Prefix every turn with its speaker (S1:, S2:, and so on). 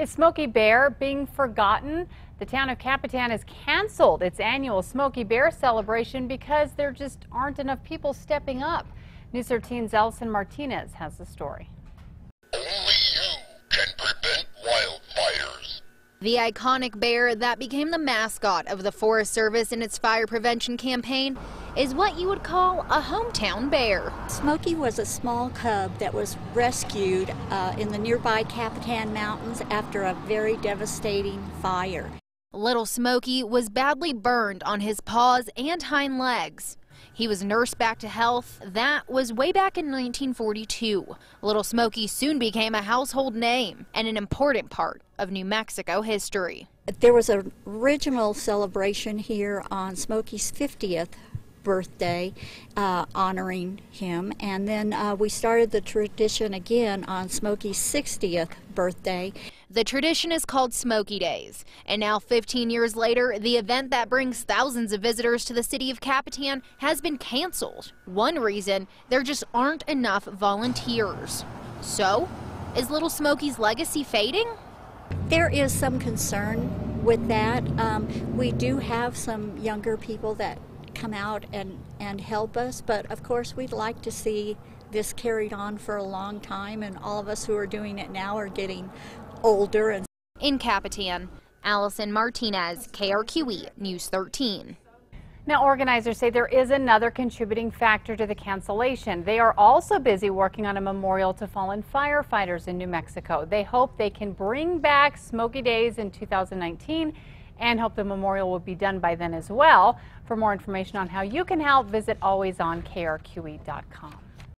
S1: Is Smokey Bear being forgotten? The town of Capitan has canceled its annual Smokey Bear celebration because there just aren't enough people stepping up. News 13's Ellison Martinez has the story.
S2: Only you can prevent wildfires.
S3: The iconic bear that became the mascot of the Forest Service in its fire prevention campaign is what you would call a hometown bear.
S4: Smokey was a small cub that was rescued uh, in the nearby Capitan Mountains after a very devastating fire.
S3: Little Smokey was badly burned on his paws and hind legs. He was nursed back to health. That was way back in 1942. Little Smokey soon became a household name and an important part of New Mexico history.
S4: There was an original celebration here on Smokey's 50th birthday, uh, honoring him. And then uh, we started the tradition again on Smokey's 60th birthday.
S3: The tradition is called Smokey Days. And now, 15 years later, the event that brings thousands of visitors to the city of Capitan has been canceled. One reason there just aren't enough volunteers. So, is Little Smokey's legacy fading?
S4: There is some concern with that. Um, we do have some younger people that come out and, and help us. But of course, we'd like to see this carried on for a long time, and all of us who are doing it now are getting older. And
S3: In Capitan, Allison Martinez, KRQE News 13.
S1: Now, organizers say there is another contributing factor to the cancellation. They are also busy working on a memorial to fallen firefighters in New Mexico. They hope they can bring back Smokey Days in 2019 and hope the memorial will be done by then as well. For more information on how you can help, visit alwaysonkrqe.com.